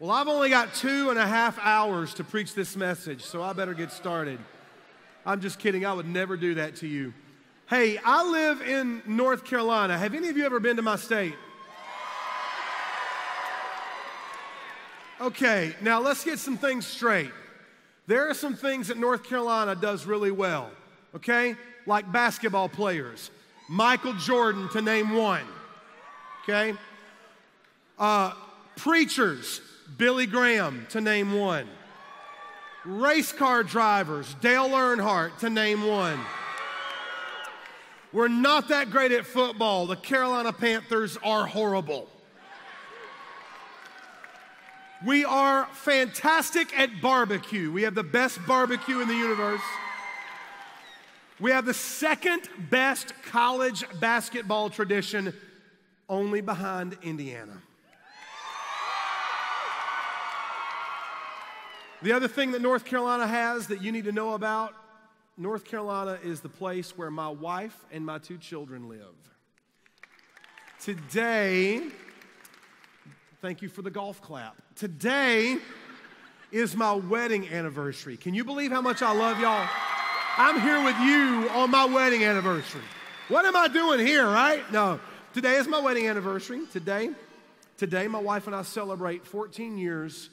Well, I've only got two and a half hours to preach this message, so I better get started. I'm just kidding. I would never do that to you. Hey, I live in North Carolina. Have any of you ever been to my state? Okay, now let's get some things straight. There are some things that North Carolina does really well, okay? Like basketball players. Michael Jordan, to name one, okay? Uh, preachers, Billy Graham, to name one. Race car drivers, Dale Earnhardt, to name one. We're not that great at football. The Carolina Panthers are horrible. We are fantastic at barbecue. We have the best barbecue in the universe. We have the second best college basketball tradition, only behind Indiana. The other thing that North Carolina has that you need to know about North Carolina is the place where my wife and my two children live. Today, thank you for the golf clap. Today is my wedding anniversary. Can you believe how much I love y'all? I'm here with you on my wedding anniversary. What am I doing here, right? No. Today is my wedding anniversary. Today, today my wife and I celebrate 14 years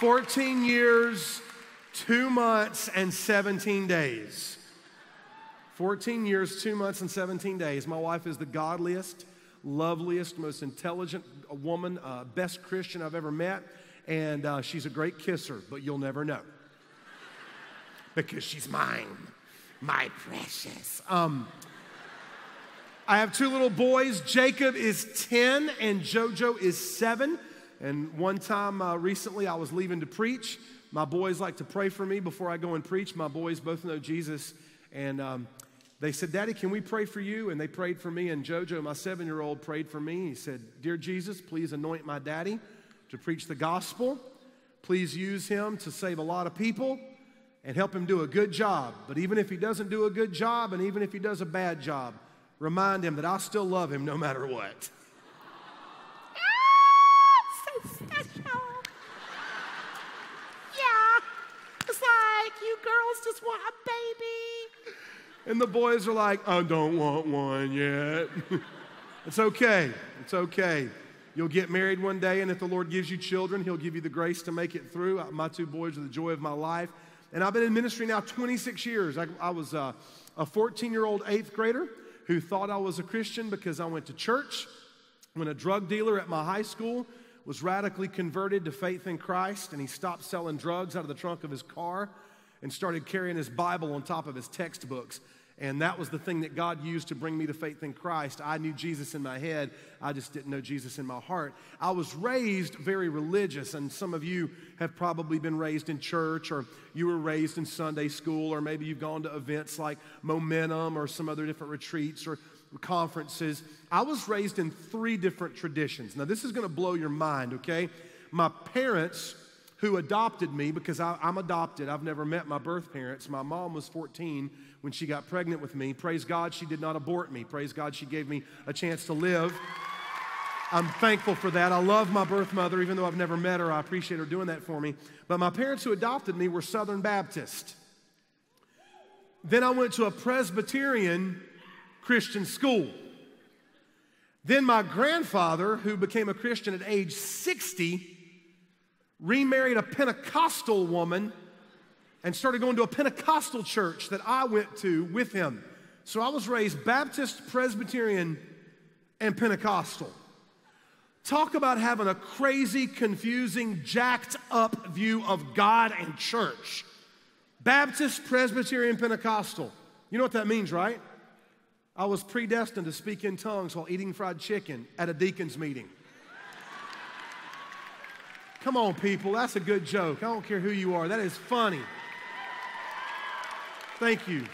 14 years, two months, and 17 days. 14 years, two months, and 17 days. My wife is the godliest, loveliest, most intelligent woman, uh, best Christian I've ever met. And uh, she's a great kisser, but you'll never know. because she's mine, my precious. Um, I have two little boys. Jacob is 10 and JoJo is 7. And one time uh, recently, I was leaving to preach. My boys like to pray for me before I go and preach. My boys both know Jesus. And um, they said, Daddy, can we pray for you? And they prayed for me. And JoJo, my seven year old, prayed for me. He said, Dear Jesus, please anoint my daddy to preach the gospel. Please use him to save a lot of people and help him do a good job. But even if he doesn't do a good job, and even if he does a bad job, remind him that I still love him no matter what. Just want a baby. And the boys are like, I don't want one yet. it's okay. It's okay. You'll get married one day, and if the Lord gives you children, He'll give you the grace to make it through. Uh, my two boys are the joy of my life. And I've been in ministry now 26 years. I, I was uh, a 14 year old eighth grader who thought I was a Christian because I went to church. When a drug dealer at my high school was radically converted to faith in Christ and he stopped selling drugs out of the trunk of his car and started carrying his Bible on top of his textbooks. And that was the thing that God used to bring me to faith in Christ. I knew Jesus in my head, I just didn't know Jesus in my heart. I was raised very religious, and some of you have probably been raised in church, or you were raised in Sunday school, or maybe you've gone to events like Momentum or some other different retreats or conferences. I was raised in three different traditions. Now, this is going to blow your mind, okay? My parents who adopted me because I, am adopted. I've never met my birth parents. My mom was 14 when she got pregnant with me. Praise God, she did not abort me. Praise God, she gave me a chance to live. I'm thankful for that. I love my birth mother, even though I've never met her. I appreciate her doing that for me. But my parents who adopted me were Southern Baptist. Then I went to a Presbyterian Christian school. Then my grandfather, who became a Christian at age 60, remarried a Pentecostal woman and started going to a Pentecostal church that I went to with him. So I was raised Baptist, Presbyterian, and Pentecostal. Talk about having a crazy, confusing, jacked up view of God and church. Baptist, Presbyterian, Pentecostal. You know what that means, right? I was predestined to speak in tongues while eating fried chicken at a deacon's meeting. Come on, people. That's a good joke. I don't care who you are. That is funny. Thank you.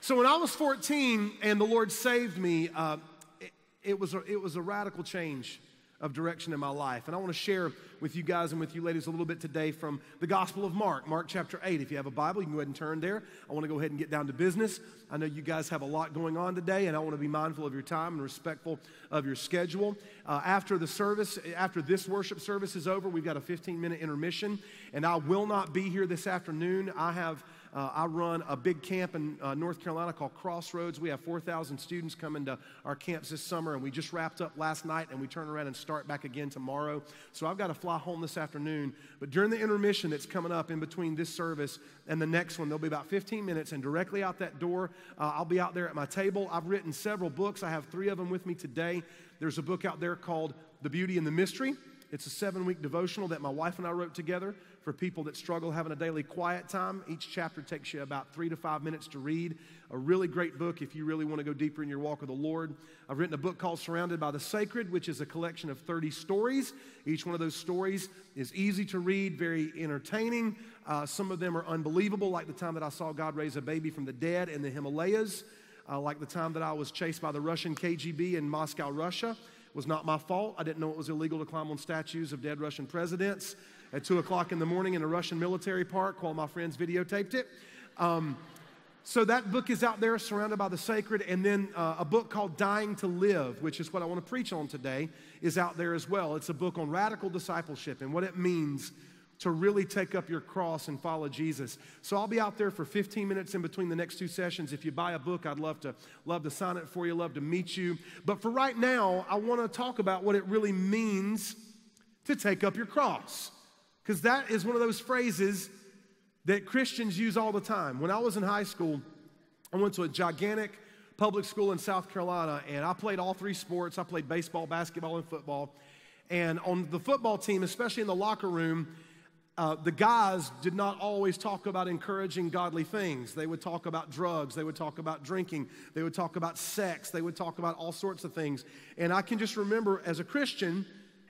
So, when I was 14 and the Lord saved me, uh, it, it, was a, it was a radical change. Of direction in my life. And I want to share with you guys and with you ladies a little bit today from the Gospel of Mark, Mark chapter 8. If you have a Bible, you can go ahead and turn there. I want to go ahead and get down to business. I know you guys have a lot going on today, and I want to be mindful of your time and respectful of your schedule. Uh, after the service, after this worship service is over, we've got a 15 minute intermission, and I will not be here this afternoon. I have uh, I run a big camp in uh, North Carolina called Crossroads. We have 4,000 students coming to our camps this summer, and we just wrapped up last night, and we turn around and start back again tomorrow. So I've got to fly home this afternoon. But during the intermission that's coming up in between this service and the next one, there'll be about 15 minutes, and directly out that door, uh, I'll be out there at my table. I've written several books. I have three of them with me today. There's a book out there called The Beauty and the Mystery. It's a seven week devotional that my wife and I wrote together for people that struggle having a daily quiet time. Each chapter takes you about three to five minutes to read. A really great book if you really want to go deeper in your walk with the Lord. I've written a book called Surrounded by the Sacred, which is a collection of 30 stories. Each one of those stories is easy to read, very entertaining. Uh, some of them are unbelievable, like the time that I saw God raise a baby from the dead in the Himalayas, uh, like the time that I was chased by the Russian KGB in Moscow, Russia was not my fault. I didn't know it was illegal to climb on statues of dead Russian presidents at 2 o'clock in the morning in a Russian military park while my friends videotaped it. Um, so that book is out there, surrounded by the sacred. And then uh, a book called Dying to Live, which is what I want to preach on today, is out there as well. It's a book on radical discipleship and what it means to really take up your cross and follow Jesus. So I'll be out there for 15 minutes in between the next two sessions. If you buy a book, I'd love to love to sign it for you, love to meet you. But for right now, I want to talk about what it really means to take up your cross. Because that is one of those phrases that Christians use all the time. When I was in high school, I went to a gigantic public school in South Carolina, and I played all three sports. I played baseball, basketball, and football. And on the football team, especially in the locker room, uh, the guys did not always talk about encouraging godly things. They would talk about drugs, they would talk about drinking, they would talk about sex, they would talk about all sorts of things. And I can just remember as a Christian,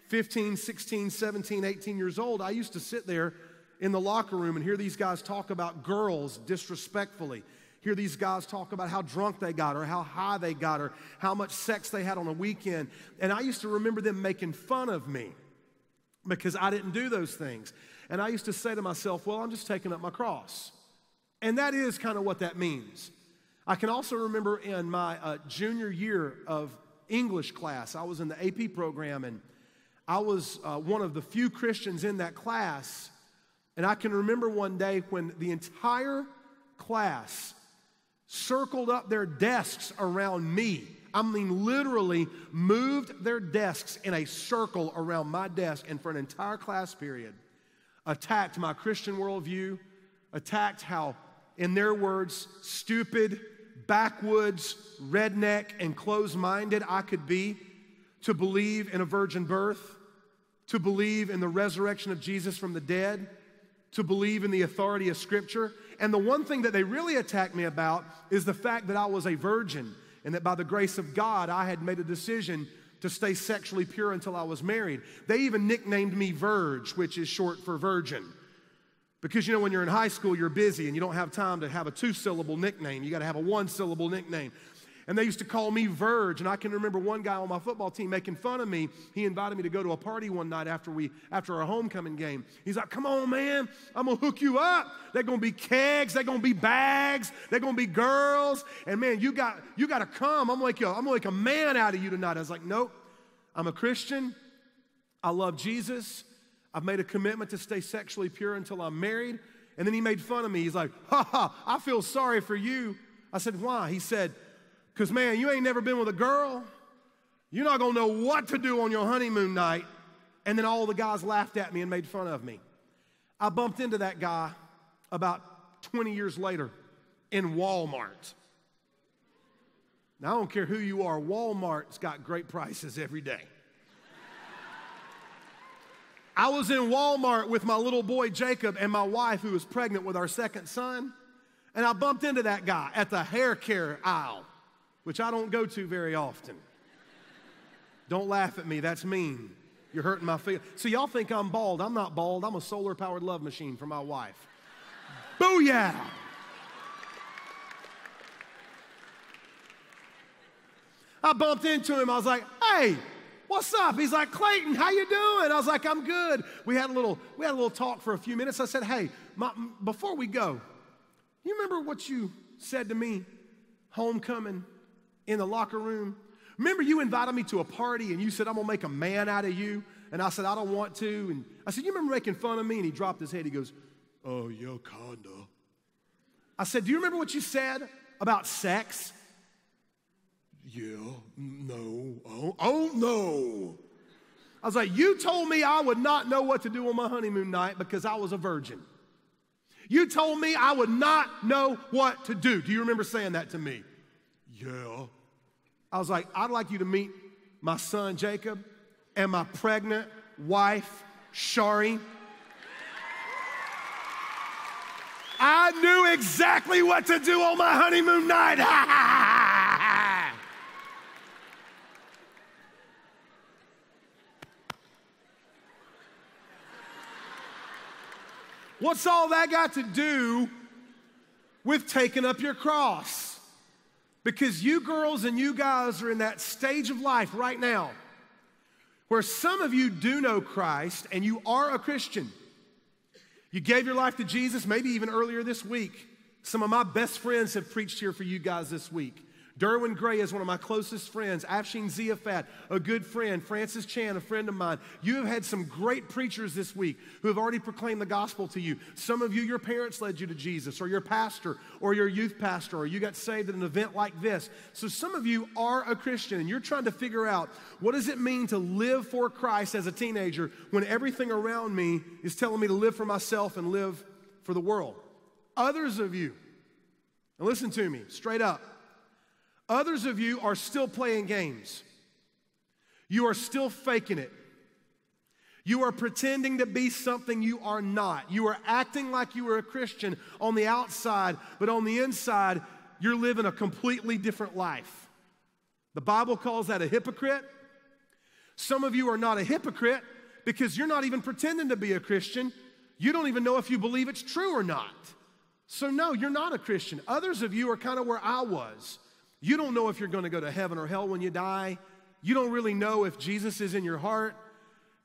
15, 16, 17, 18 years old, I used to sit there in the locker room and hear these guys talk about girls disrespectfully. Hear these guys talk about how drunk they got, or how high they got, or how much sex they had on a weekend. And I used to remember them making fun of me because I didn't do those things. And I used to say to myself, well, I'm just taking up my cross. And that is kind of what that means. I can also remember in my uh, junior year of English class, I was in the AP program, and I was uh, one of the few Christians in that class. And I can remember one day when the entire class circled up their desks around me. I mean, literally moved their desks in a circle around my desk, and for an entire class period, attacked my Christian worldview, attacked how, in their words, stupid, backwoods, redneck, and closed minded I could be to believe in a virgin birth, to believe in the resurrection of Jesus from the dead, to believe in the authority of Scripture. And the one thing that they really attacked me about is the fact that I was a virgin and that by the grace of God, I had made a decision to stay sexually pure until I was married. They even nicknamed me Verge, which is short for virgin. Because you know, when you're in high school, you're busy and you don't have time to have a two syllable nickname. You got to have a one syllable nickname. And they used to call me Verge. And I can remember one guy on my football team making fun of me. He invited me to go to a party one night after we after our homecoming game. He's like, "Come on, man, I'm gonna hook you up. They're gonna be kegs. They're gonna be bags. They're gonna be girls. And man, you got you got to come. I'm like, yo, I'm make a man out of you tonight." I was like, "Nope, I'm a Christian. I love Jesus. I've made a commitment to stay sexually pure until I'm married." And then he made fun of me. He's like, "Ha ha! I feel sorry for you." I said, "Why?" He said. Because, man, you ain't never been with a girl. You're not going to know what to do on your honeymoon night. And then all the guys laughed at me and made fun of me. I bumped into that guy about 20 years later in Walmart. Now, I don't care who you are, Walmart's got great prices every day. I was in Walmart with my little boy Jacob and my wife, who was pregnant with our second son, and I bumped into that guy at the hair care aisle which I don't go to very often. Don't laugh at me, that's mean. You're hurting my feelings. So, y'all think I'm bald. I'm not bald. I'm a solar powered love machine for my wife. Booyah! I bumped into him. I was like, hey, What's up? He's like, Clayton, how you doing? I was like, I'm good. We had a little, we had a little talk for a few minutes. I said, hey, my, before we go, you remember what you said to me, homecoming in the locker room? Remember you invited me to a party and you said, I'm gonna make a man out of you? And I said, I don't want to. And I said, You remember making fun of me? And he dropped his head. He goes, Oh, yeah. I said, Do you remember what you said about sex? Yeah, no, oh, oh no. I was like, You told me I would not know what to do on my honeymoon night because I was a virgin. You told me I would not know what to do. Do you remember saying that to me? Yeah. I was like, I'd like you to meet my son Jacob and my pregnant wife Sharie. I knew exactly what to do on my honeymoon night. What's all that got to do with taking up your cross? Because you girls and you guys are in that stage of life right now where some of you do know Christ and you are a Christian. You gave your life to Jesus, maybe even earlier this week. Some of my best friends have preached here for you guys this week. Derwin Gray is one of my closest friends. Afshin Ziafat, a good friend. Francis Chan, a friend of mine. You have had some great preachers this week who have already proclaimed the gospel to you. Some of you, your parents led you to Jesus, or your pastor, or your youth pastor, or you got saved at an event like this. So some of you are a Christian, and you're trying to figure out what does it mean to live for Christ as a teenager when everything around me is telling me to live for myself and live for the world. Others of you, and listen to me straight up. Others of you are still playing games. You are still faking it. You are pretending to be something you are not. You are acting like you are a Christian on the outside, but on the inside, you're living a completely different life. The Bible calls that a hypocrite. Some of you are not a hypocrite because you're not even pretending to be a Christian. You don't even know if you believe it's true or not. So, no, you're not a Christian. Others of you are kind of where I was. You don't know if you're going to go to heaven or hell when you die. You don't really know if Jesus is in your heart.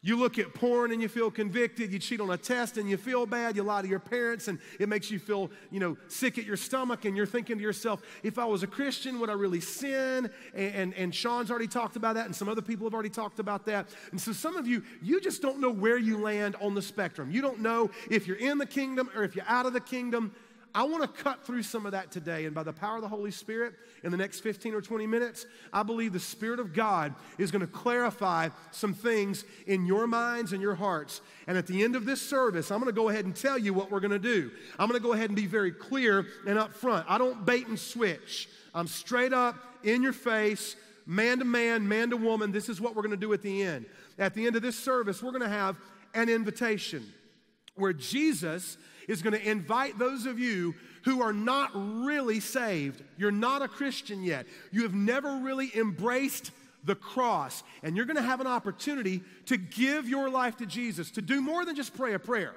You look at porn and you feel convicted. You cheat on a test and you feel bad. You lie to your parents and it makes you feel, you know, sick at your stomach. And you're thinking to yourself, if I was a Christian, would I really sin? And, and, and Sean's already talked about that, and some other people have already talked about that. And so some of you, you just don't know where you land on the spectrum. You don't know if you're in the kingdom or if you're out of the kingdom. I want to cut through some of that today. And by the power of the Holy Spirit, in the next 15 or 20 minutes, I believe the Spirit of God is going to clarify some things in your minds and your hearts. And at the end of this service, I'm going to go ahead and tell you what we're going to do. I'm going to go ahead and be very clear and upfront. I don't bait and switch, I'm straight up in your face, man to man, man to woman. This is what we're going to do at the end. At the end of this service, we're going to have an invitation where Jesus is going to invite those of you who are not really saved. You're not a Christian yet. You have never really embraced the cross. And you're going to have an opportunity to give your life to Jesus, to do more than just pray a prayer.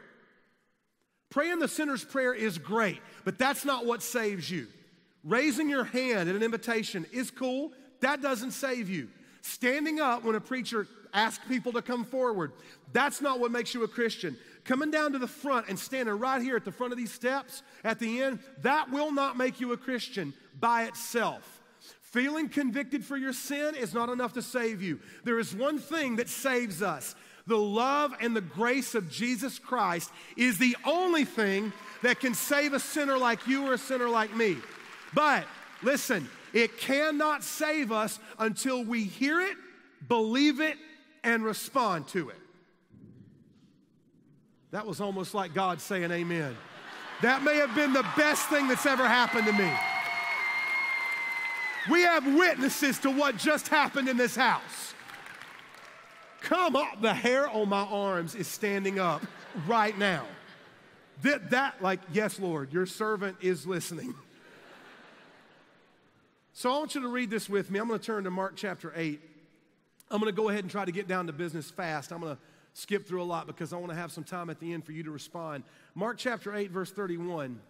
Praying the sinner's prayer is great, but that's not what saves you. Raising your hand at an invitation is cool, that doesn't save you. Standing up when a preacher asks people to come forward, that's not what makes you a Christian coming down to the front and standing right here at the front of these steps at the end, that will not make you a Christian by itself. Feeling convicted for your sin is not enough to save you. There is one thing that saves us. The love and the grace of Jesus Christ is the only thing that can save a sinner like you or a sinner like me. But listen, it cannot save us until we hear it, believe it, and respond to it. That was almost like God saying amen. That may have been the best thing that's ever happened to me. We have witnesses to what just happened in this house. Come on, the hair on my arms is standing up right now. That, that, like, yes, Lord, your servant is listening. So I want you to read this with me. I'm going to turn to Mark chapter 8. I'm going to go ahead and try to get down to business fast. I'm going to skip through a lot because I want to have some time at the end for you to respond. Mark chapter 8, verse 31. I'm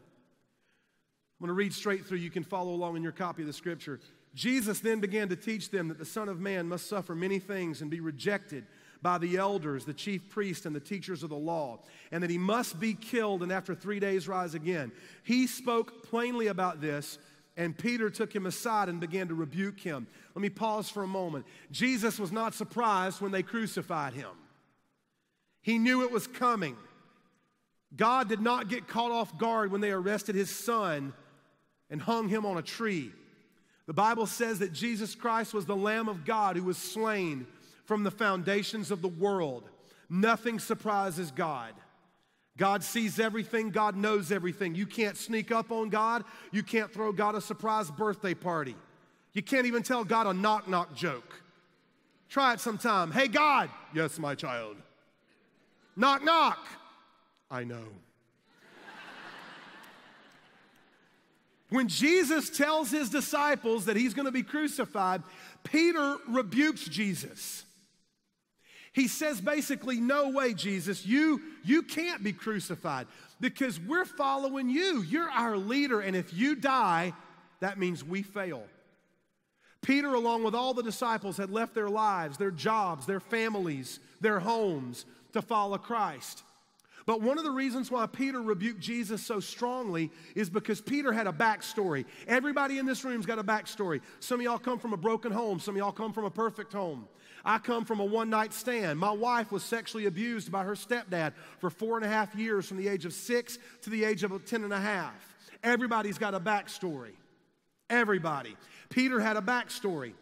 going to read straight through. You can follow along in your copy of the scripture. Jesus then began to teach them that the Son of Man must suffer many things and be rejected by the elders, the chief priests, and the teachers of the law, and that he must be killed and after three days rise again. He spoke plainly about this, and Peter took him aside and began to rebuke him. Let me pause for a moment. Jesus was not surprised when they crucified him, he knew it was coming. God did not get caught off guard when they arrested his son and hung him on a tree. The Bible says that Jesus Christ was the Lamb of God who was slain from the foundations of the world. Nothing surprises God. God sees everything, God knows everything. You can't sneak up on God, you can't throw God a surprise birthday party. You can't even tell God a knock knock joke. Try it sometime. Hey, God. Yes, my child. Knock knock. I know. when Jesus tells his disciples that he's going to be crucified, Peter rebukes Jesus. He says basically, No way, Jesus, you, you can't be crucified because we're following you. You're our leader, and if you die, that means we fail. Peter, along with all the disciples, had left their lives, their jobs, their families, their homes to follow Christ. But one of the reasons why Peter rebuked Jesus so strongly is because Peter had a backstory. Everybody in this room's got a backstory. Some of y'all come from a broken home, some of y'all come from a perfect home. I come from a one night stand. My wife was sexually abused by her stepdad for four and a half years from the age of six to the age of ten and a half. Everybody's got a backstory. Everybody. Peter had a backstory.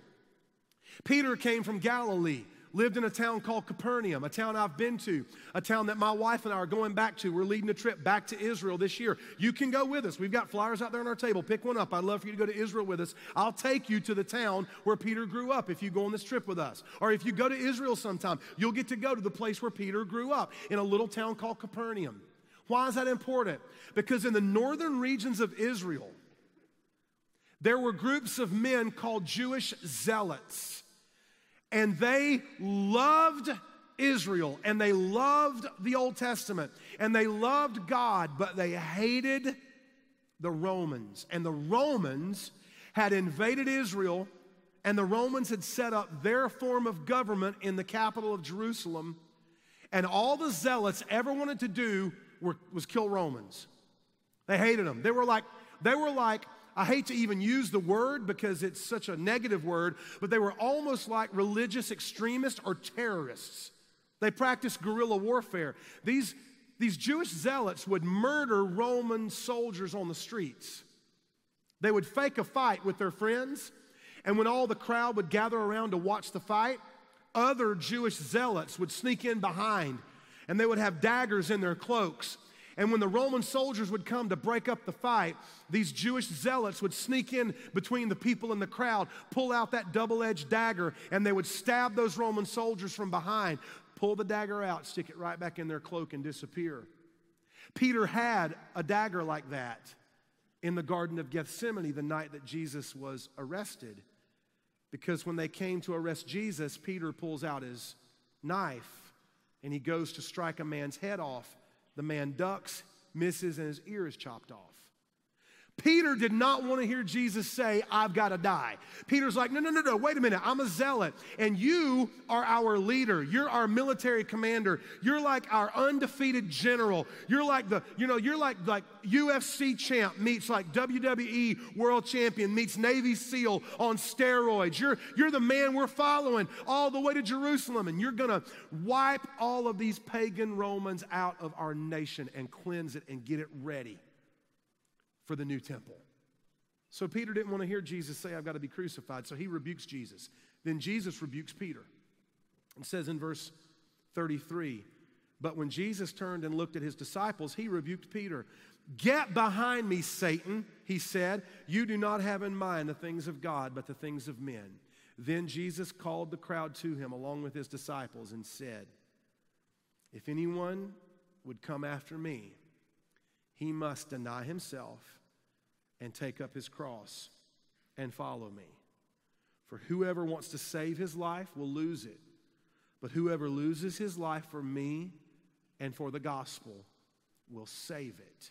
Peter came from Galilee lived in a town called Capernaum, a town I've been to, a town that my wife and I are going back to. We're leading a trip back to Israel this year. You can go with us. We've got flyers out there on our table. Pick one up. I'd love for you to go to Israel with us. I'll take you to the town where Peter grew up if you go on this trip with us. Or if you go to Israel sometime, you'll get to go to the place where Peter grew up in a little town called Capernaum. Why is that important? Because in the northern regions of Israel, there were groups of men called Jewish zealots and they loved Israel and they loved the Old Testament and they loved God, but they hated the Romans. And the Romans had invaded Israel and the Romans had set up their form of government in the capital of Jerusalem. And all the zealots ever wanted to do were, was kill Romans. They hated them. They were like, they were like I hate to even use the word because it's such a negative word, but they were almost like religious extremists or terrorists. They practiced guerrilla warfare. These, these Jewish zealots would murder Roman soldiers on the streets. They would fake a fight with their friends, and when all the crowd would gather around to watch the fight, other Jewish zealots would sneak in behind and they would have daggers in their cloaks and when the Roman soldiers would come to break up the fight, these Jewish zealots would sneak in between the people in the crowd, pull out that double edged dagger, and they would stab those Roman soldiers from behind, pull the dagger out, stick it right back in their cloak, and disappear. Peter had a dagger like that in the Garden of Gethsemane the night that Jesus was arrested. Because when they came to arrest Jesus, Peter pulls out his knife and he goes to strike a man's head off. The man ducks, misses, and his ear is chopped off. Peter did not want to hear Jesus say, I've got to die. Peter's like, no, no, no, no, wait a minute. I'm a zealot, and you are our leader. You're our military commander. You're like our undefeated general. You're like the, you know, you're like like UFC champ meets like WWE world champion meets Navy SEAL on steroids. You're, you're the man we're following all the way to Jerusalem, and you're gonna wipe all of these pagan Romans out of our nation and cleanse it and get it ready for the new temple. So Peter didn't want to hear Jesus say, I've got to be crucified. So he rebukes Jesus. Then Jesus rebukes Peter. and says in verse 33 But when Jesus turned and looked at his disciples, he rebuked Peter. Get behind me, Satan, he said. You do not have in mind the things of God, but the things of men. Then Jesus called the crowd to him along with his disciples and said, If anyone would come after me, he must deny himself and take up his cross and follow me. For whoever wants to save his life will lose it, but whoever loses his life for me and for the gospel will save it.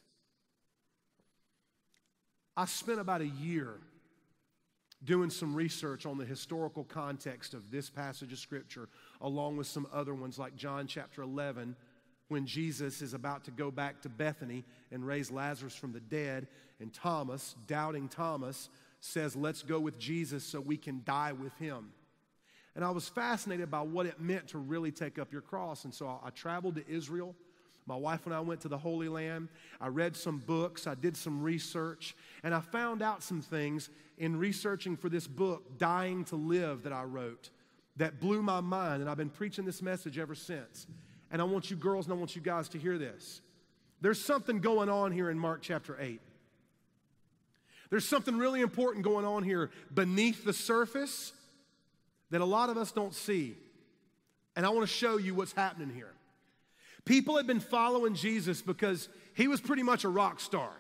I spent about a year doing some research on the historical context of this passage of Scripture, along with some other ones like John chapter 11, when Jesus is about to go back to Bethany and raise Lazarus from the dead, and Thomas, doubting Thomas, says, Let's go with Jesus so we can die with him. And I was fascinated by what it meant to really take up your cross. And so I, I traveled to Israel. My wife and I went to the Holy Land. I read some books, I did some research, and I found out some things in researching for this book, Dying to Live, that I wrote, that blew my mind. And I've been preaching this message ever since. And I want you girls and I want you guys to hear this. There's something going on here in Mark chapter 8. There's something really important going on here beneath the surface that a lot of us don't see. And I want to show you what's happening here. People had been following Jesus because he was pretty much a rock star.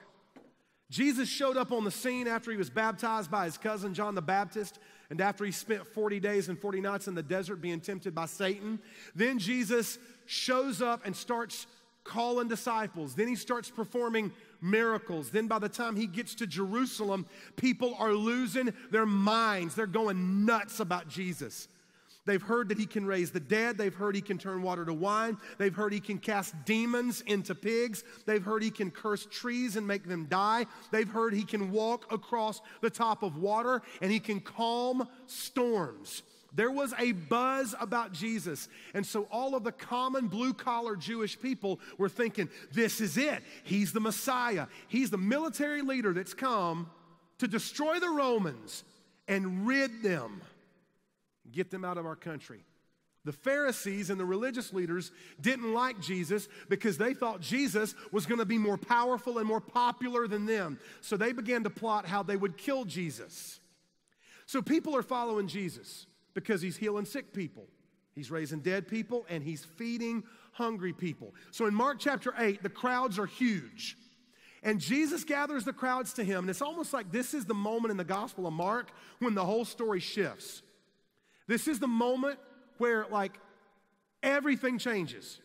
Jesus showed up on the scene after he was baptized by his cousin John the Baptist and after he spent 40 days and 40 nights in the desert being tempted by Satan. Then Jesus shows up and starts calling disciples. Then he starts performing miracles. Then by the time he gets to Jerusalem, people are losing their minds. They're going nuts about Jesus. They've heard that he can raise the dead. They've heard he can turn water to wine. They've heard he can cast demons into pigs. They've heard he can curse trees and make them die. They've heard he can walk across the top of water and he can calm storms. There was a buzz about Jesus. And so all of the common blue collar Jewish people were thinking, this is it. He's the Messiah. He's the military leader that's come to destroy the Romans and rid them get them out of our country. The Pharisees and the religious leaders didn't like Jesus because they thought Jesus was going to be more powerful and more popular than them. So they began to plot how they would kill Jesus. So people are following Jesus because he's healing sick people, he's raising dead people, and he's feeding hungry people. So in Mark chapter 8, the crowds are huge. And Jesus gathers the crowds to him, and it's almost like this is the moment in the Gospel of Mark when the whole story shifts. This is the moment where, like, everything changes.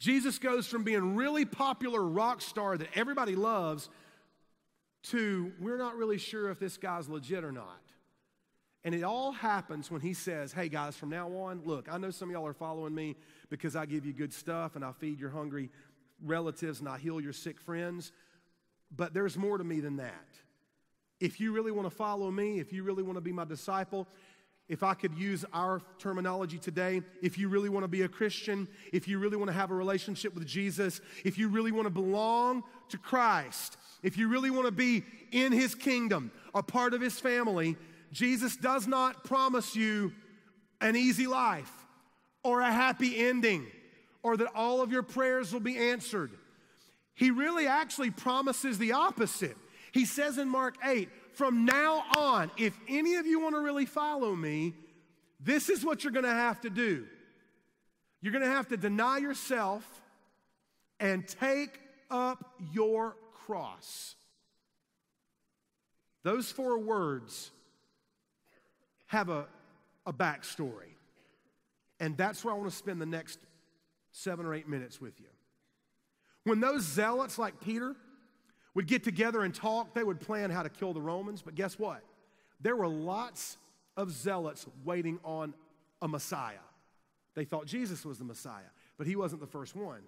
Jesus goes from being really popular rock star that everybody loves to we're not really sure if this guy's legit or not. And it all happens when he says, Hey guys, from now on, look, I know some of y'all are following me because I give you good stuff and I feed your hungry relatives and I heal your sick friends. But there's more to me than that. If you really want to follow me, if you really want to be my disciple, if I could use our terminology today, if you really want to be a Christian, if you really want to have a relationship with Jesus, if you really want to belong to Christ, if you really want to be in His kingdom, a part of His family, Jesus does not promise you an easy life or a happy ending or that all of your prayers will be answered. He really actually promises the opposite. He says in Mark 8, from now on, if any of you want to really follow me, this is what you're going to have to do. You're going to have to deny yourself and take up your cross. Those four words have a, a backstory. And that's where I want to spend the next seven or eight minutes with you. When those zealots like Peter, would get together and talk. They would plan how to kill the Romans. But guess what? There were lots of zealots waiting on a Messiah. They thought Jesus was the Messiah, but he wasn't the first one.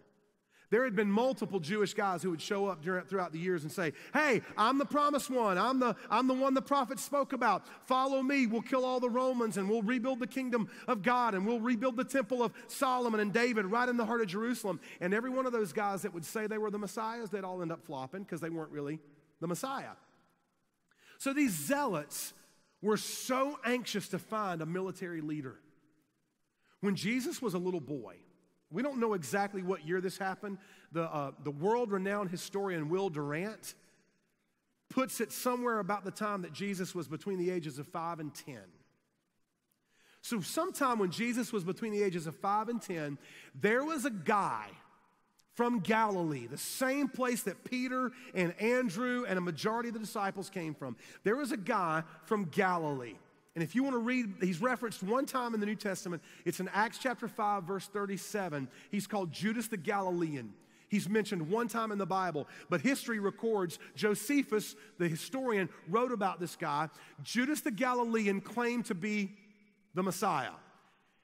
There had been multiple Jewish guys who would show up during, throughout the years and say, Hey, I'm the promised one. I'm the, I'm the one the prophet spoke about. Follow me. We'll kill all the Romans and we'll rebuild the kingdom of God and we'll rebuild the temple of Solomon and David right in the heart of Jerusalem. And every one of those guys that would say they were the Messiahs, they'd all end up flopping because they weren't really the Messiah. So these zealots were so anxious to find a military leader. When Jesus was a little boy, we don't know exactly what year this happened. The, uh, the world renowned historian Will Durant puts it somewhere about the time that Jesus was between the ages of 5 and 10. So, sometime when Jesus was between the ages of 5 and 10, there was a guy from Galilee, the same place that Peter and Andrew and a majority of the disciples came from. There was a guy from Galilee. And if you want to read, he's referenced one time in the New Testament. It's in Acts chapter 5, verse 37. He's called Judas the Galilean. He's mentioned one time in the Bible, but history records Josephus, the historian, wrote about this guy. Judas the Galilean claimed to be the Messiah.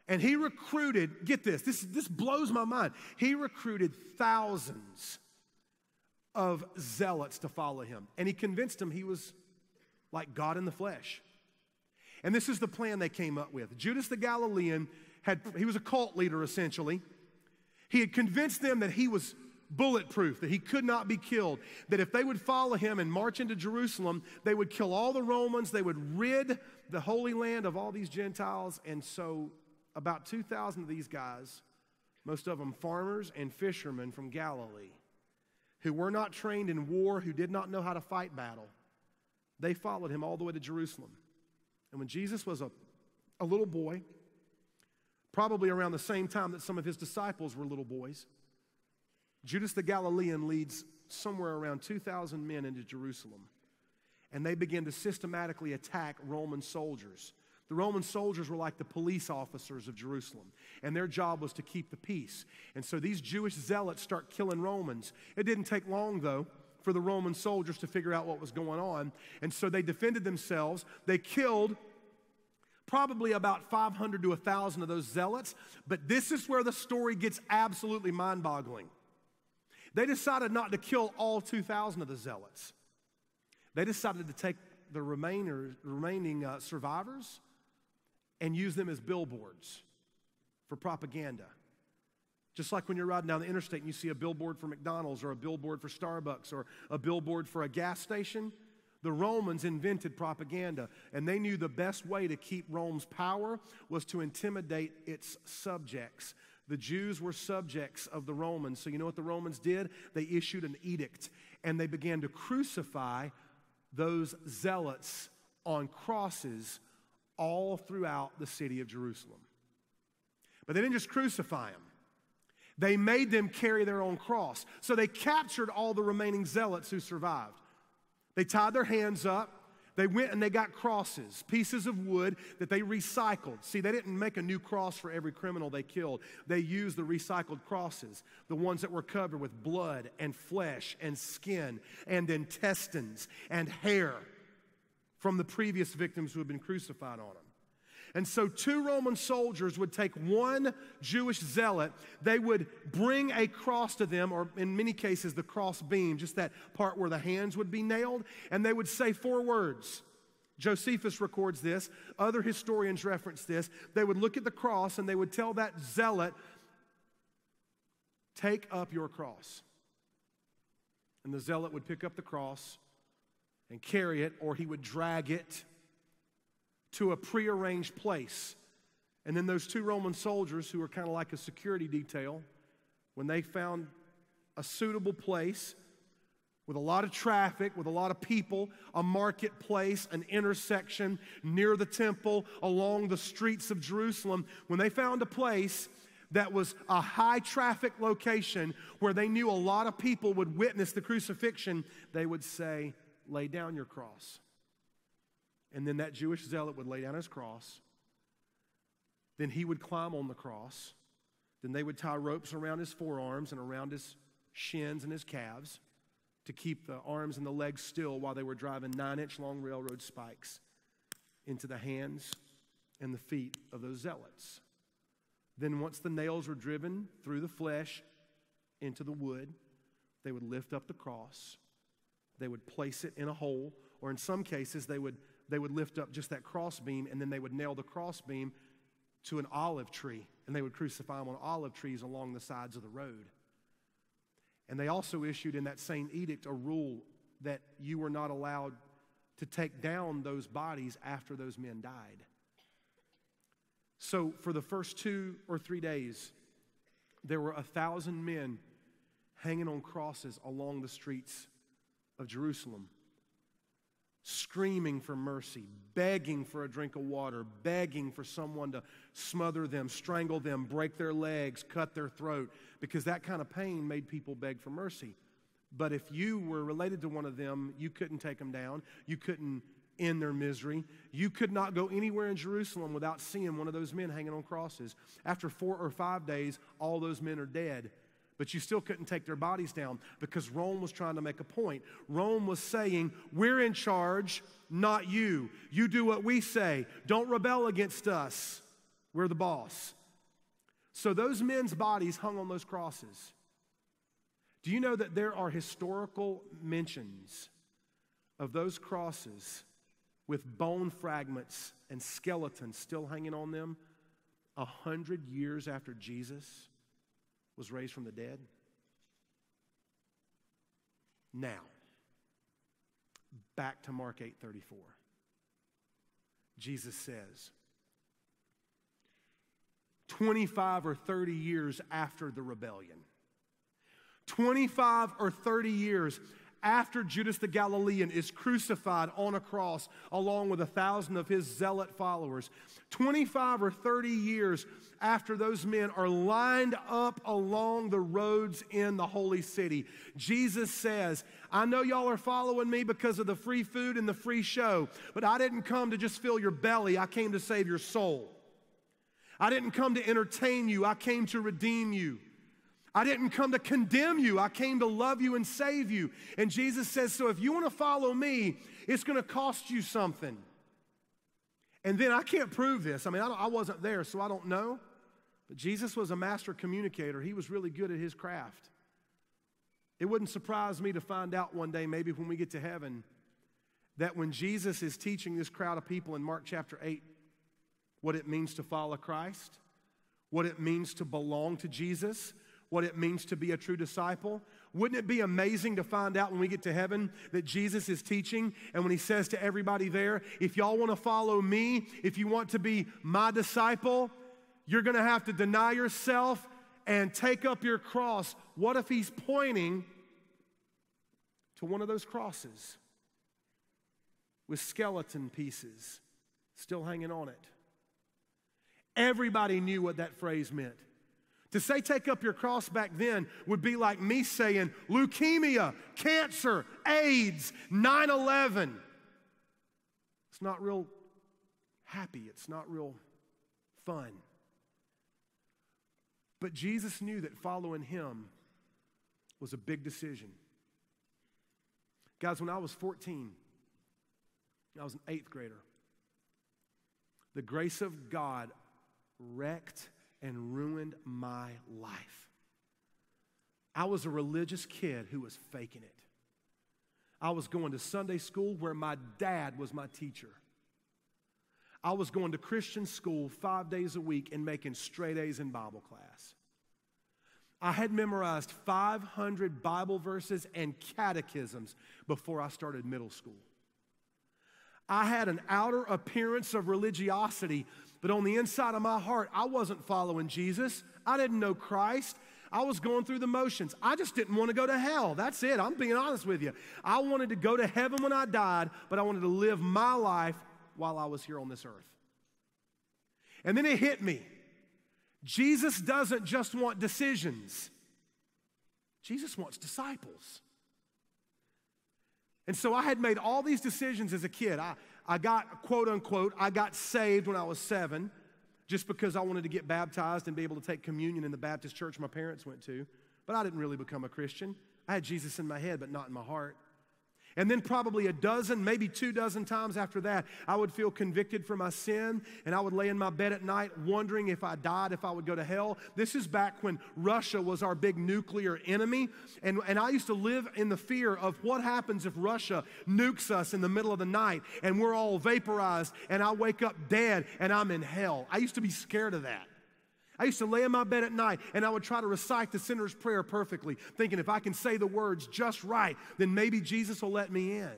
And he recruited, get this, this, this blows my mind. He recruited thousands of zealots to follow him. And he convinced them he was like God in the flesh. And this is the plan they came up with. Judas the Galilean had, he was a cult leader essentially. He had convinced them that he was bulletproof, that he could not be killed, that if they would follow him and march into Jerusalem, they would kill all the Romans, they would rid the Holy Land of all these Gentiles. And so, about 2,000 of these guys, most of them farmers and fishermen from Galilee, who were not trained in war, who did not know how to fight battle, they followed him all the way to Jerusalem. And when Jesus was a, a little boy, probably around the same time that some of his disciples were little boys, Judas the Galilean leads somewhere around 2,000 men into Jerusalem. And they begin to systematically attack Roman soldiers. The Roman soldiers were like the police officers of Jerusalem, and their job was to keep the peace. And so these Jewish zealots start killing Romans. It didn't take long, though, for the Roman soldiers to figure out what was going on. And so they defended themselves. They killed probably about 500 to 1,000 of those zealots. But this is where the story gets absolutely mind boggling. They decided not to kill all 2,000 of the zealots. They decided to take the remaining uh, survivors and use them as billboards for propaganda. Just like when you're riding down the interstate and you see a billboard for McDonald's or a billboard for Starbucks or a billboard for a gas station, the Romans invented propaganda, and they knew the best way to keep Rome's power was to intimidate its subjects. The Jews were subjects of the Romans. So, you know what the Romans did? They issued an edict and they began to crucify those zealots on crosses all throughout the city of Jerusalem. But they didn't just crucify them, they made them carry their own cross. So they captured all the remaining zealots who survived. They tied their hands up. They went and they got crosses, pieces of wood that they recycled. See, they didn't make a new cross for every criminal they killed. They used the recycled crosses, the ones that were covered with blood and flesh and skin and intestines and hair from the previous victims who had been crucified on them. And so, two Roman soldiers would take one Jewish zealot, they would bring a cross to them, or in many cases, the cross beam, just that part where the hands would be nailed, and they would say four words. Josephus records this, other historians reference this. They would look at the cross and they would tell that zealot, Take up your cross. And the zealot would pick up the cross and carry it, or he would drag it to a prearranged place. And then those two Roman soldiers, who were kind of like a security detail, when they found a suitable place with a lot of traffic, with a lot of people, a marketplace, an intersection near the temple, along the streets of Jerusalem, when they found a place that was a high traffic location where they knew a lot of people would witness the crucifixion, they would say, Lay down your cross. And then that Jewish zealot would lay down his cross. Then he would climb on the cross. Then they would tie ropes around his forearms and around his shins and his calves to keep the arms and the legs still while they were driving nine inch long railroad spikes into the hands and the feet of those zealots. Then, once the nails were driven through the flesh into the wood, they would lift up the cross. They would place it in a hole, or in some cases, they would they would lift up just that crossbeam and then they would nail the crossbeam to an olive tree and they would crucify them on olive trees along the sides of the road. And they also issued in that same edict a rule that you were not allowed to take down those bodies after those men died. So, for the first two or three days, there were a thousand men hanging on crosses along the streets of Jerusalem screaming for mercy, begging for a drink of water, begging for someone to smother them, strangle them, break their legs, cut their throat, because that kind of pain made people beg for mercy. But if you were related to one of them, you couldn't take them down. You couldn't end their misery. You could not go anywhere in Jerusalem without seeing one of those men hanging on crosses. After four or five days, all those men are dead But you still couldn't take their bodies down because Rome was trying to make a point. Rome was saying, We're in charge, not you. You do what we say. Don't rebel against us. We're the boss. So those men's bodies hung on those crosses. Do you know that there are historical mentions of those crosses with bone fragments and skeletons still hanging on them a hundred years after Jesus was raised from the dead? Now, back to Mark 8:34. Jesus says, 25 or 30 years after the rebellion, 25 or 30 years after Judas the Galilean is crucified on a cross along with a thousand of his zealot followers, 25 or 30 years after those men are lined up along the roads in the holy city, Jesus says, I know y'all are following me because of the free food and the free show, but I didn't come to just fill your belly, I came to save your soul. I didn't come to entertain you, I came to redeem you. I didn't come to condemn you. I came to love you and save you. And Jesus says, So if you want to follow me, it's going to cost you something. And then I can't prove this. I mean, I, I, wasn't there, so I don't know. But Jesus was a master communicator, he was really good at his craft. It wouldn't surprise me to find out one day, maybe when we get to heaven, that when Jesus is teaching this crowd of people in Mark chapter 8 what it means to follow Christ, what it means to belong to Jesus, what it means to be a true disciple? Wouldn't it be amazing to find out when we get to heaven that Jesus is teaching and when he says to everybody there, if y'all want to follow me, if you want to be my disciple, you're going to have to deny yourself and take up your cross. What if he's pointing to one of those crosses with skeleton pieces still hanging on it? Everybody knew what that phrase meant. To say take up your cross back then would be like me saying leukemia, cancer, AIDS, 9 11. It's not real happy, it's not real fun. But Jesus knew that following him was a big decision. Guys, when I was 14, I was an eighth grader. The grace of God wrecked and ruined my life. I was a religious kid who was faking it. I was going to Sunday school where my dad was my teacher. I was going to Christian school five days a week and making straight A's in Bible class. I had memorized 500 Bible verses and catechisms before I started middle school. I had an outer appearance of religiosity, but on the inside of my heart, I wasn't following Jesus. I didn't know Christ. I was going through the motions. I just didn't want to go to hell. That's it. I'm being honest with you. I wanted to go to heaven when I died, but I wanted to live my life while I was here on this earth. And then it hit me Jesus doesn't just want decisions, Jesus wants disciples. And so I had made all these decisions as a kid. I, I got, quote unquote, I got saved when I was seven just because I wanted to get baptized and be able to take communion in the Baptist church my parents went to. But I didn't really become a Christian. I had Jesus in my head, but not in my heart. And then, probably a dozen, maybe two dozen times after that, I would feel convicted for my sin and I would lay in my bed at night wondering if I died, if I would go to hell. This is back when Russia was our big nuclear enemy. And, and I used to live in the fear of what happens if Russia nukes us in the middle of the night and we're all vaporized and I wake up dead and I'm in hell. I used to be scared of that. I used to lay in my bed at night and I would try to recite the sinner's prayer perfectly, thinking if I can say the words just right, then maybe Jesus will let me in.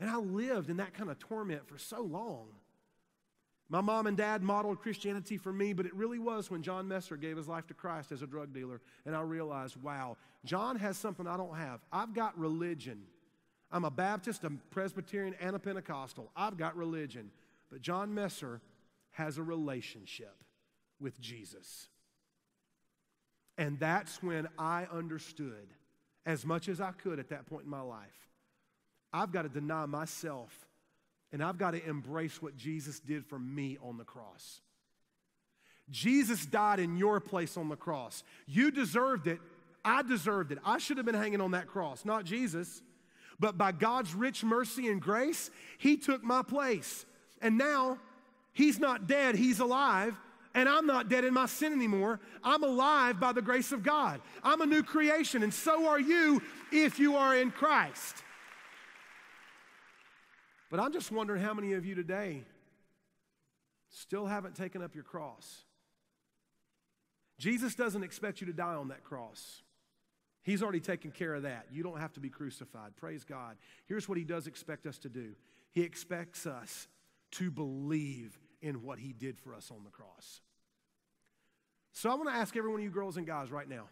And I lived in that kind of torment for so long. My mom and dad modeled Christianity for me, but it really was when John Messer gave his life to Christ as a drug dealer. And I realized, wow, John has something I don't have. I've got religion. I'm a Baptist, a Presbyterian, and a Pentecostal. I've got religion. But John Messer has a relationship with Jesus. And that's when I understood, as much as I could at that point in my life, I've got to deny myself and I've got to embrace what Jesus did for me on the cross. Jesus died in your place on the cross. You deserved it. I deserved it. I should have been hanging on that cross, not Jesus. But by God's rich mercy and grace, He took my place. And now He's not dead, He's alive. And I'm not dead in my sin anymore. I'm alive by the grace of God. I'm a new creation, and so are you if you are in Christ. But I'm just wondering how many of you today still haven't taken up your cross. Jesus doesn't expect you to die on that cross. He's already taken care of that. You don't have to be crucified. Praise God. Here's what He does expect us to do He expects us to believe in what He did for us on the cross. So I want to ask every one of you girls and guys right now,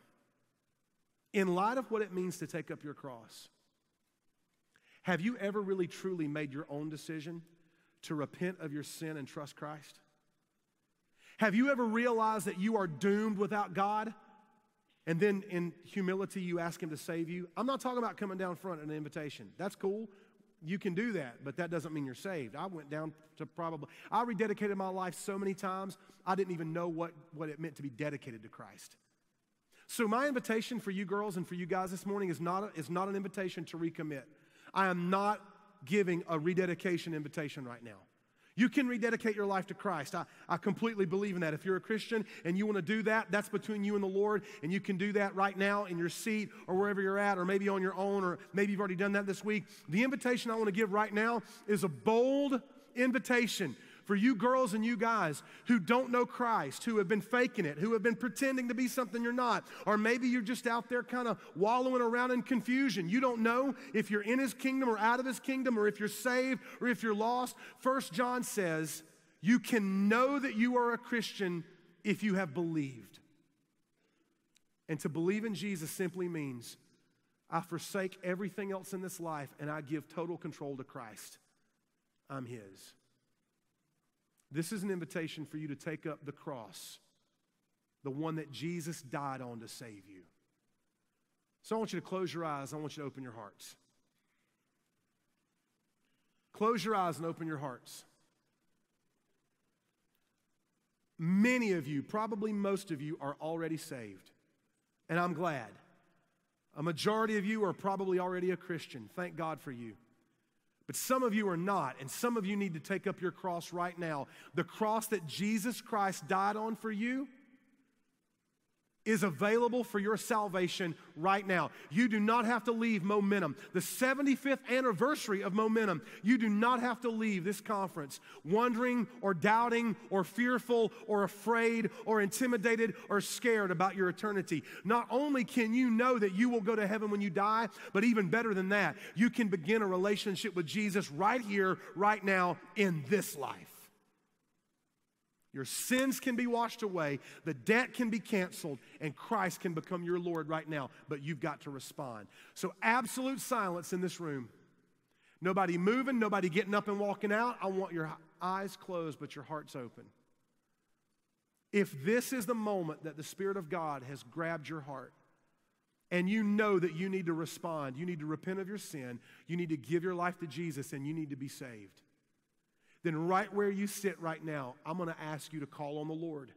in light of what it means to take up your cross, have you ever really truly made your own decision to repent of your sin and trust Christ? Have you ever realized that you are doomed without God? And then in humility, you ask Him to save you? I'm not talking about coming down front in an invitation. That's cool. You can do that, but that doesn't mean you're saved. I went down to probably, I rededicated my life so many times, I didn't even know what, what it meant to be dedicated to Christ. So, my invitation for you girls and for you guys this morning is not, a, is not an invitation to recommit. I am not giving a rededication invitation right now. You can rededicate your life to Christ. I, I completely believe in that. If you're a Christian and you want to do that, that's between you and the Lord, and you can do that right now in your seat or wherever you're at, or maybe on your own, or maybe you've already done that this week. The invitation I want to give right now is a bold invitation for you girls and you guys who don't know Christ, who have been faking it, who have been pretending to be something you're not, or maybe you're just out there kind of wallowing around in confusion. You don't know if you're in his kingdom or out of his kingdom, or if you're saved or if you're lost. First John says, You can know that you are a Christian if you have believed. And to believe in Jesus simply means I forsake everything else in this life and I give total control to Christ. I'm His. This is an invitation for you to take up the cross, the one that Jesus died on to save you. So I want you to close your eyes. I want you to open your hearts. Close your eyes and open your hearts. Many of you, probably most of you, are already saved. And I'm glad. A majority of you are probably already a Christian. Thank God for you. But some of you are not, and some of you need to take up your cross right now. The cross that Jesus Christ died on for you is available for your salvation right now. You do not have to leave Momentum. The 75th anniversary of Momentum, you do not have to leave this conference wondering or doubting or fearful or afraid or intimidated or scared about your eternity. Not only can you know that you will go to heaven when you die, but even better than that, you can begin a relationship with Jesus right here, right now, in this life. Your sins can be washed away, the debt can be canceled, and Christ can become your Lord right now, but you've got to respond. So, absolute silence in this room. Nobody moving, nobody getting up and walking out. I want your eyes closed, but your heart's open. If this is the moment that the Spirit of God has grabbed your heart, and you know that you need to respond, you need to repent of your sin, you need to give your life to Jesus, and you need to be saved then right where you sit right now, I'm going to ask you to call on the Lord.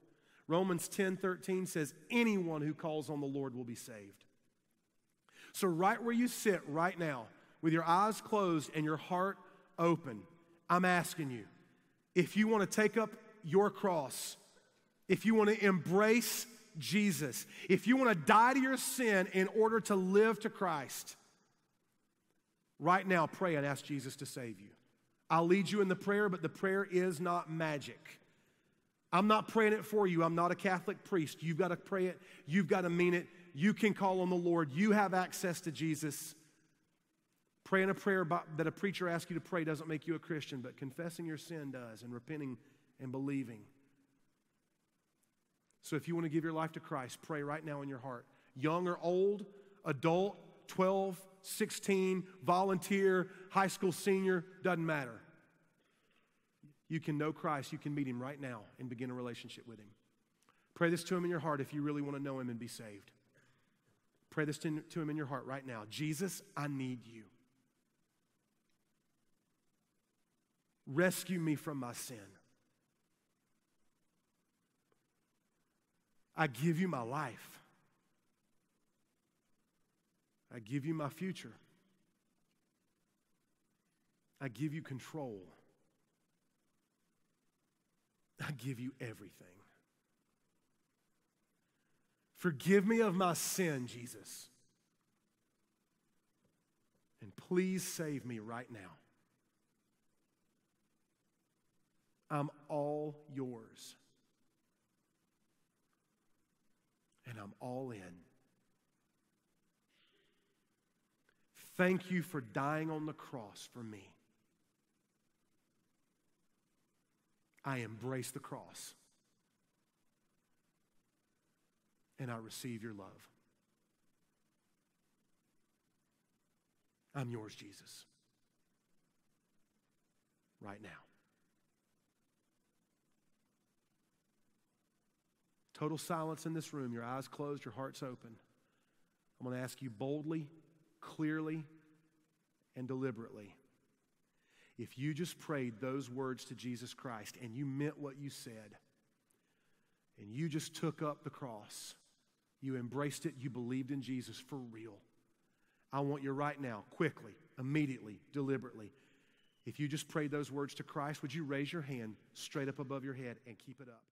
Romans 10 13 says, Anyone who calls on the Lord will be saved. So, right where you sit right now, with your eyes closed and your heart open, I'm asking you if you want to take up your cross, if you want to embrace Jesus, if you want to die to your sin in order to live to Christ, right now pray and ask Jesus to save you. I'll lead you in the prayer, but the prayer is not magic. I'm not praying it for you. I'm not a Catholic priest. You've got to pray it. You've got to mean it. You can call on the Lord. You have access to Jesus. Praying a prayer that a preacher asks you to pray doesn't make you a Christian, but confessing your sin does, and repenting and believing. So if you want to give your life to Christ, pray right now in your heart. Young or old, adult, 12, 16, volunteer, high school senior, doesn't matter. You can know Christ, you can meet him right now and begin a relationship with him. Pray this to him in your heart if you really want to know him and be saved. Pray this to him in your heart right now Jesus, I need you. Rescue me from my sin. I give you my life. I give you my future. I give you control. I give you everything. Forgive me of my sin, Jesus. And please save me right now. I'm all yours. And I'm all in. Thank you for dying on the cross for me. I embrace the cross. And I receive your love. I'm yours, Jesus. Right now. Total silence in this room, your eyes closed, your hearts open. I'm going to ask you boldly, clearly, and deliberately if you just prayed those words to Jesus Christ and you meant what you said, and you just took up the cross, you embraced it, you believed in Jesus for real. I want you right now, quickly, immediately, deliberately. If you just prayed those words to Christ, would you raise your hand straight up above your head and keep it up?